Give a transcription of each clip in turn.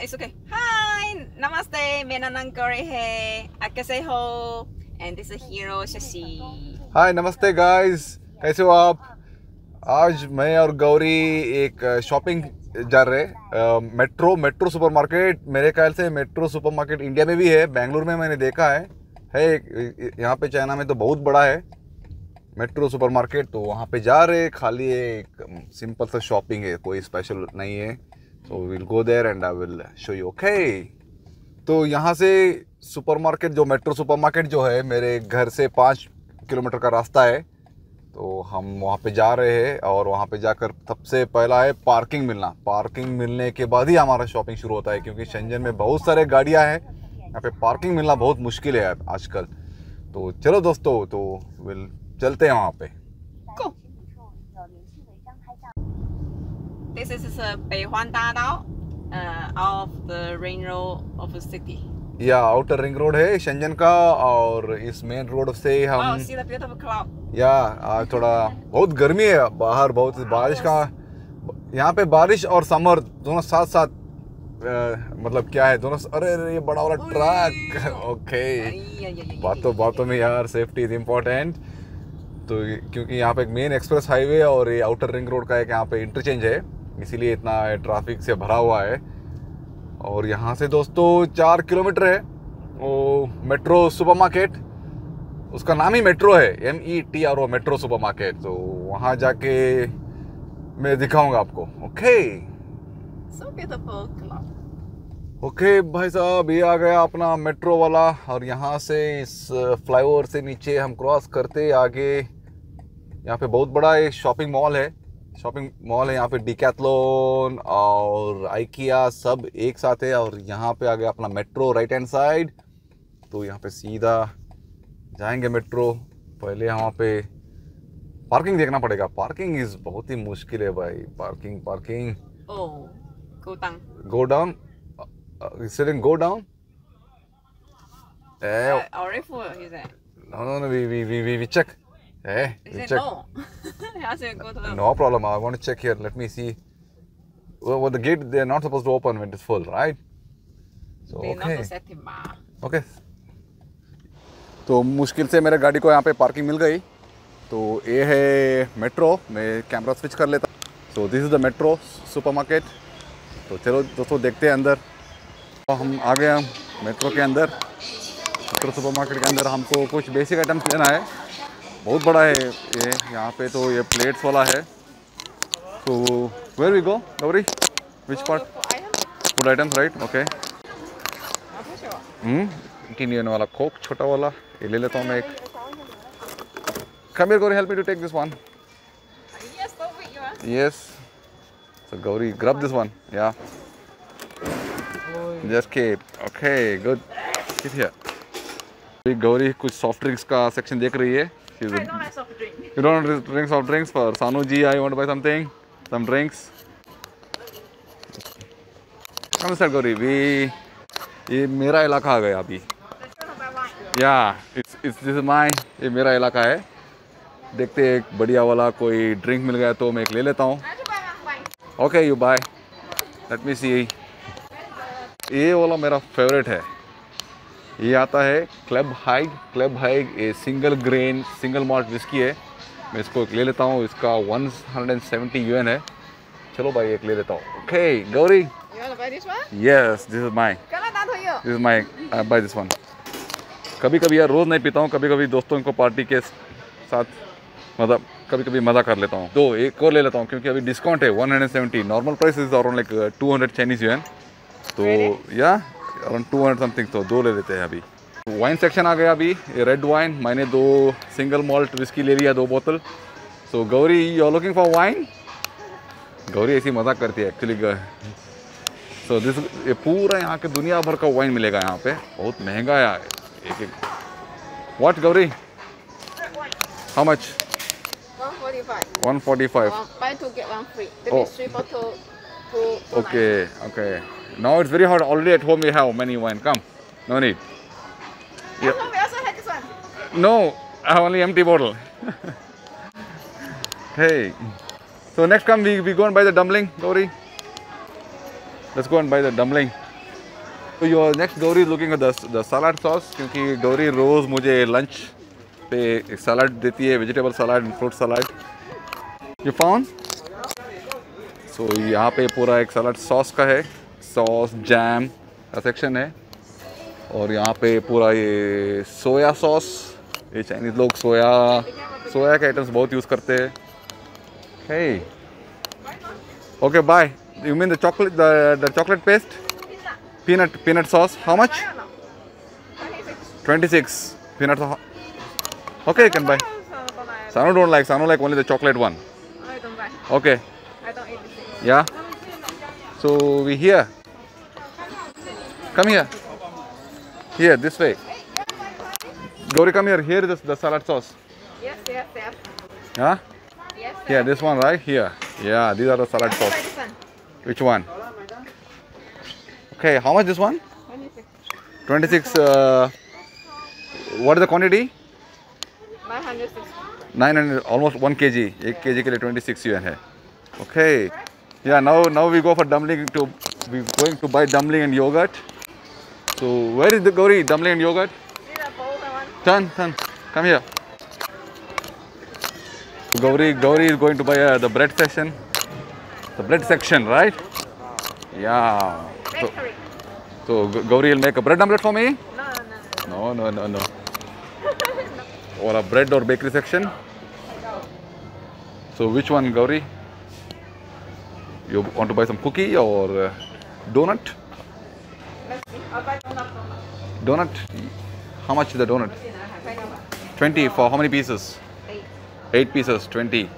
it's okay. Hi, namaste. है. आप कैसे And this is Hero Shashi. हाय नमस्ते गाइस कैसे हो आप आज मैं और गौरी एक शॉपिंग जा रहे मेट्रो मेट्रो सुपरमार्केट मेरे ख्याल से मेट्रो सुपरमार्केट इंडिया में भी है बेंगलुरु में मैंने देखा है है यहाँ पे चाइना में तो बहुत बड़ा है मेट्रो सुपरमार्केट तो वहाँ पे जा रहे खाली एक सिंपल सा शॉपिंग है कोई स्पेशल नहीं है तो will go there and I will show you okay तो यहाँ से सुपरमार्केट जो मेट्रो सुपरमार्केट जो है, मेरे घर से पाँच किलोमीटर का रास्ता है। तो हम वहाँ पे जा रहे हैं और वहाँ पे जाकर सबसे पहला है पार्किंग मिलना। पार्किंग मिलने के बाद ही हमारा शॉपिंग शुरू होता है क्योंकि शंजन में बहुत सारे गाड़ियाँ हैं। यहाँ पे पार्किंग मिलना बहुत मुश्किल है आजकल। तो चलो दोस्तों तो विल चलते हैं वहाँ पे Go. This is uh, Beihuan Dadao uh, of the ring road of the city. या आउटर रिंग रोड है शंजन का और इस मेन रोड से हम या आज थोड़ा बहुत गर्मी है बाहर बहुत बारिश का यहाँ पे बारिश और समर दोनों साथ साथ आ, मतलब क्या है दोनों अरे अरे ये बड़ा वाला ट्रक ओके बातों बातों में यार सेफ्टी इज़ इम्पोर्टेंट तो क्योंकि यहाँ पे एक मेन एक्सप्रेस हाईवे और ये आउटर रिंग रोड का एक यहाँ पे इंटरचेंज है। इसीलिए इतना ट्रैफ़िक से भरा हुआ है। और यहाँ से दोस्तों चार किलोमीटर है वो मेट्रो सुपरमार्केट उसका नाम ही मेट्रो है M E T R O Metro supermarket तो वहाँ जाके मैं दिखाऊँगा आपको। ओके ओके भाई साहब ये आ गया अपना मेट्रो वाला। और यहाँ से इस फ्लाईओवर से नीचे हम क्रॉस करते आगे। यहाँ पे बहुत बड़ा एक शॉपिंग मॉल है। शॉपिंग मॉल है यहाँ पे डिकैथलोन और आइकिया सब एक साथ है और यहाँ पे आ गया अपना मेट्रो राइट हैंड साइड तो यहाँ पे सीधा जाएँगे मेट्रो पहले यहाँ पे पार्किंग देखना पड़ेगा। पार्किंग इज़ बहुत ही मुश्किल है भाई। Parking parking go down. go down. Celine, go down? Uh, already full, is it? no no no we we we, we, we check. Eh it check no? Said go no problem i want to check here let me see well, well the gate they're not supposed to open when it's full right so okay. Okay तो मुश्किल से मेरे गाड़ी को यहाँ पे parking मिल गई तो ये है मेट्रो मैं कैमरा स्विच कर लेता so this is the Metro supermarket तो चलो दोस्तों देखते हैं अंदर तो हम आ गए हम मेट्रो के अंदर मेट्रो सुपरमार्केट के अंदर हमको कुछ बेसिक आइटम्स लेना है बहुत बड़ा है ये यहाँ पे तो ये प्लेट्स वाला है। तो where we go Gauri which part food items right okay टीनियन वाला कोक छोटा वाला। ये ले लेता हूँ मैं एक। Come here Gauri help me to take this one. Yes so Gauri grab this one या just keep okay good Gauri कुछ सॉफ्ट ड्रिंक्स का सेक्शन देख रही है। I don't have soft drink. You don't want to drink soft drinks for Sanu ji? I want to buy something, some drinks. Come inside, Gauri. We ये मेरा इलाका आ गया अभी. या इट्स इट्स दिस माई ये मेरा इलाका है देखते एक बढ़िया वाला कोई ड्रिंक मिल गया तो मैं एक ले लेता हूँ. Okay you buy let me see ये वाला मेरा फेवरेट है ये आता है क्लब हाइग क्लब हाइग ये single grain single malt whisky है। मैं इसको एक ले लेता हूँ इसका 170 यूएन है। चलो भाई एक ले लेता हूँ। Okay Gauri? Yes this is my? This is my buy this one कभी कभी यार रोज़ नहीं पीता हूँ कभी कभी दोस्तों को पार्टी के साथ मतलब कभी कभी मज़ा कर लेता हूँ। तो एक और ले लेता हूँ क्योंकि अभी डिस्काउंट है 170 normal price is around like 200 Chinese yuan तो या अराउंड 200 समथिंग तो दो ले लेते हैं अभी। वाइन सेक्शन आ गया अभी रेड वाइन मैंने दो सिंगल मॉल्ट विस्की ले लिया दो बोतल so Gauri you are looking for wine Gauri ऐसी मज़ाक करती है एक्चुअली सो दिस ये पूरा यहाँ के दुनिया भर का वाइन मिलेगा यहाँ पे। बहुत महँगा है एक एक। What Gauri? How much 145. 145 One, buy two, get one free. That Oh. means three bottle, okay okay now it's very hard already at home we have many wine come no need. Yeah. we also had this one. no I have only empty bottle hey so next come we, we go and buy the dumpling Gauri let's go and buy the dumpling तो your next Gauri looking the the salad sauce क्योंकि गौरी रोज़ मुझे lunch पे एक salad देती है vegetable salad and fruit salad you found so so, यहाँ पे पूरा एक सलाद सॉस का है। सॉस जैम का सेक्शन है। और यहाँ पे पूरा ये सोया सॉस। ये चाइनीज़ लोग सोया सोया के आइटम्स बहुत यूज़ करते हैं। Okay buy you mean the chocolate the chocolate paste peanut peanut sauce how much 26 six peanut okay can buy सानू डोंट लाइक सानू like only the chocolate one okay. I don't eat this. yeah so we here come here here this way Gauri come here here is the, salad sauce Yes, yes, yes. yeah Yes, here this one right here yeah these are the salad sauce this one. which one okay how much this one 26. 26 uh, what is the quantity 960. 900 almost 1 kg 1 kg के लिए 26 yuan है okay yeah now now we go for dumpling to we going to buy dumpling and yogurt so where is the Gauri dumpling and yogurt See the bowl I want? turn turn come here Gauri Gauri is going to buy uh, the bread section the bread section right yeah so, so Gauri will make a bread omelette for me No, no, no. No, no, no, no. or a bread or bakery section. So which one, Gauri? You want to buy some cookie or uh, donut? Donut? How much is the donut? 20 for how many pieces? 8. 8 pieces, 20.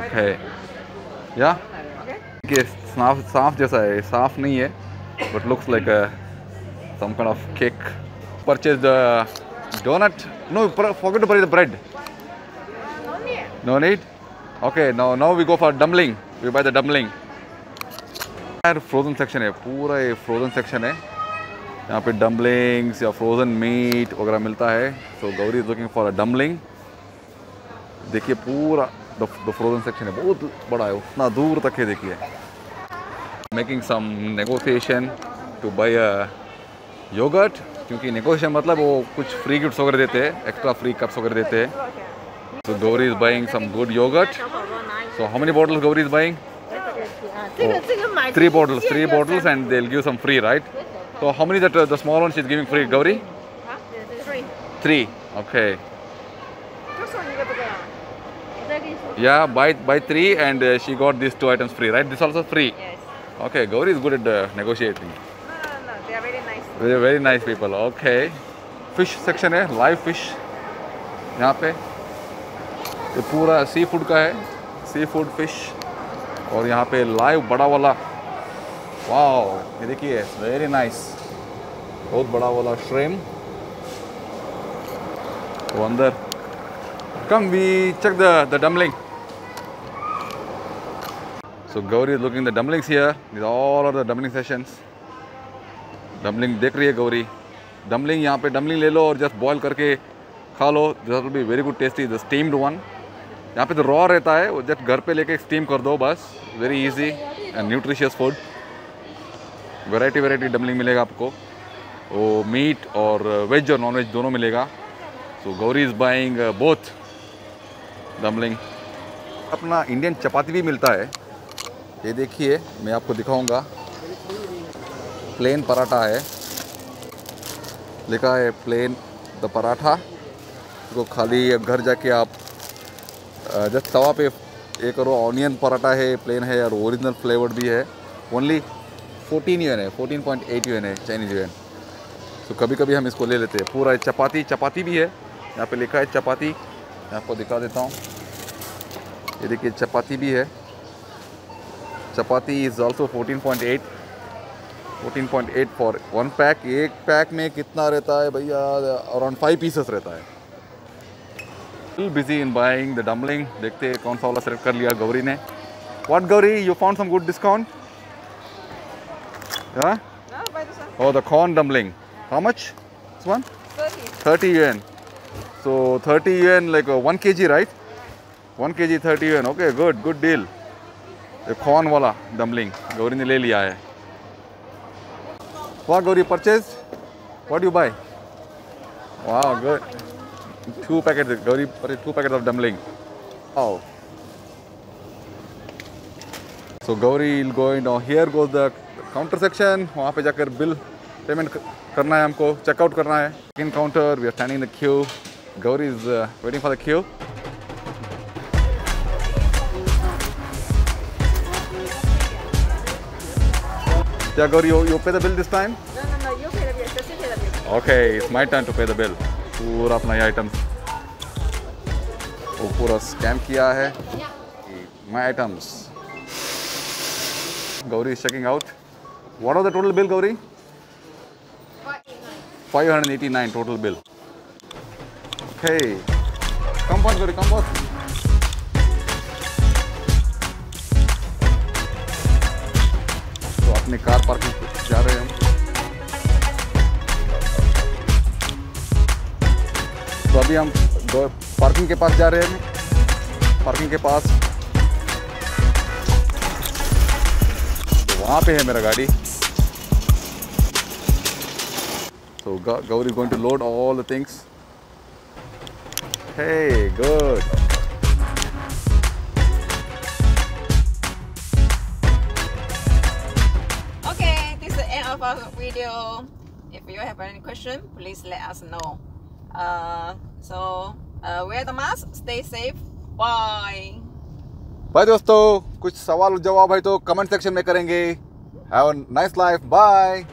Okay. Yeah? Okay. Saaf, soft just a Saaf nahi. But looks like a, some kind of cake. Purchase the donut. No, forget to buy the bread. No need. No need? Okay, now, now we go for dumpling. We buy the dumpling. यार frozen section है, पूरा ये frozen section है। यहाँ पे डम्बलिंग्स या frozen meat वगैरह मिलता है। So Gauri is looking for a dumpling देखिए पूरा द फ्रोजन सेक्शन है, बहुत बड़ा है, उतना दूर तक है देखिए। Making some negotiation to buy a yogurt क्योंकि नेगोशिएशन मतलब वो कुछ फ्री गिफ्ट्स वगैरह देते हैं एक्स्ट्रा फ्री कप्स वगैरह देते हैं। So Gauri is buying some good yogurt. So how many bottles Gauri is buying? Oh, three bottles, three bottles and they'll give some free, right? So how many that uh, the small one she's giving free, Gauri? Three. Three, okay. Yeah, buy, buy three and uh, she got these two items free, right? This also free? Yes. Okay, Gauri is good at uh, negotiating. No, no, no, they are very nice. They are very nice people, okay. Fish section है live fish. Here. पे ये पूरा सी सी food fish और यहाँ पे live बड़ा वाला। Wow ये देखिए वेरी नाइस बहुत बड़ा वाला श्रेम वो अंदर। Come we check the the dumpling is looking the dumplings here. These all are the dumpling sessions. Dumpling देख रही है गौरी डम्बलिंग यहाँ पे डम्बलिंग ले लो और जस्ट बॉईल करके खा लो। This be very good tasty the steamed one यहाँ पे तो रॉ रहता है, वो जस्ट घर पे लेके स्टीम कर दो बस very easy and nutritious food variety variety dumpling मिलेगा आपको। वो मीट और वेज और नॉन वेज दोनों मिलेगा। So Gauri is buying both dumpling अपना इंडियन चपाती भी मिलता है। ये देखिए, मैं आपको दिखाऊँगा। प्लेन पराठा है। लिखा है प्लेन द पराठा। इसको खाली घर जाके आप जस्ट तवा पे एक करो ऑनियन पराठा है प्लेन है, और ओरिजिनल फ्लेवर्ड भी है। ओनली 14 यूएन है 14.8 यूएन है चाइनीज़ यूएन तो कभी कभी हम इसको ले लेते हैं। पूरा चपाती चपाती भी है। यहाँ पे लिखा है चपाती। मैं आपको दिखा देता हूँ। ये देखिए, चपाती भी है। Chapati is also 14.8 14.8 for one pack एक पैक में कितना रहता है भैया? अराउंड फाइव पीसेस रहता है। Busy in buying the dumpling देखते हैं कौन सा वाला सेलेक्ट कर लिया गौरी ने what Gauri you found some good discount yeah No, buy this one. oh the corn dumpling Yeah. how much this one 30. 30 yuan so 30 yuan like uh, 1 kg right Yeah. 1 kg 30 yuan okay good good deal ये corn वाला dumpling Gauri ने ले लिया है What Gauri purchased? What do you buy? Wow, good. Two packets. Gauri two packets of dumpling. Oh. So Gauri will go in. Now here goes the counter section. वहाँ पे जाकर bill payment करना है हमको checkout करना है. In counter, we are standing in the queue. Gauri is uh, waiting for the queue. Yeah, Gauri, you, you pay the bill this time? No, no, no, you pay the bill. Just pay the bill. Okay, it's my turn to pay the bill. पूरा अपना ये item वो पूरा scam किया है my items Gauri checking out one of the total bill Gauri? 589 total bill come pause Gauri come pause तो car parking जा रहे हैं हम। तो अभी हम पार्किंग के पास जा रहे हैं पार्किंग के पास। तो वहाँ पे है मेरा गाड़ी। तो Gauri going to load all the things hey good video. If you have any question, please let us know. Uh so uh, wear the mask, stay safe. Bye. भाई दोस्तों कुछ सवाल जवाब है तो कमेंट सेक्शन में करेंगे have a nice life bye